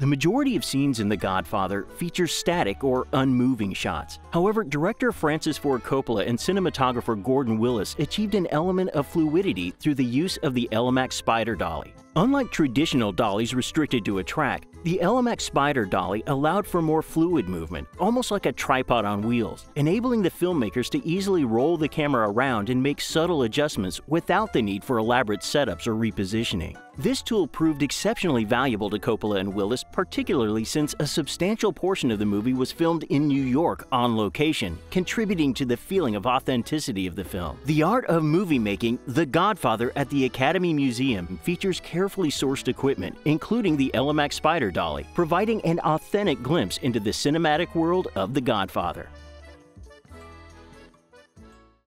The majority of scenes in The Godfather feature static or unmoving shots. However, director Francis Ford Coppola and cinematographer Gordon Willis achieved an element of fluidity through the use of the Elemack Spyder Dolly. Unlike traditional dollies restricted to a track, the Elemack Spyder Dolly allowed for more fluid movement, almost like a tripod on wheels, enabling the filmmakers to easily roll the camera around and make subtle adjustments without the need for elaborate setups or repositioning. This tool proved exceptionally valuable to Coppola and Willis, particularly since a substantial portion of the movie was filmed in New York on location, contributing to the feeling of authenticity of the film. The art of movie making, The Godfather at the Academy Museum features carefully sourced equipment, including the Elemack Spyder Dolly, providing an authentic glimpse into the cinematic world of The Godfather.